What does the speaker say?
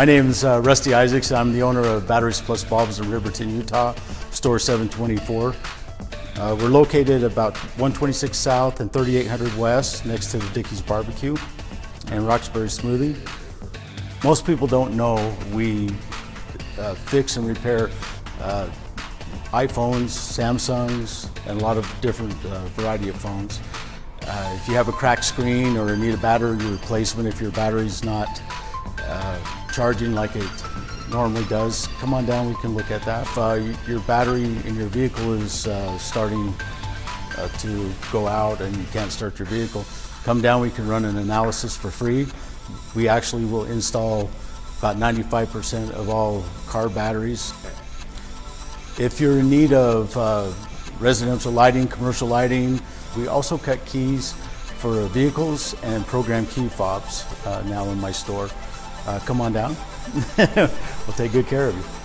My name is uh, Rusty Isaacs. I'm the owner of Batteries Plus Bulbs in Riverton, Utah, store 724. Uh, we're located about 126 South and 3800 West next to the Dickey's Barbecue and Roxberry Smoothie. Most people don't know we uh, fix and repair uh, iPhones, Samsungs, and a lot of different uh, variety of phones. Uh, if you have a cracked screen or need a battery replacement, if your battery's not charging like it normally does, come on down, we can look at that. Uh, your battery in your vehicle is uh, starting uh, to go out and you can't start your vehicle, come down, we can run an analysis for free. We actually will install about 95% of all car batteries. If you're in need of uh, residential lighting, commercial lighting, we also cut keys for vehicles and program key fobs uh, now in my store. Uh, come on down. we'll take good care of you.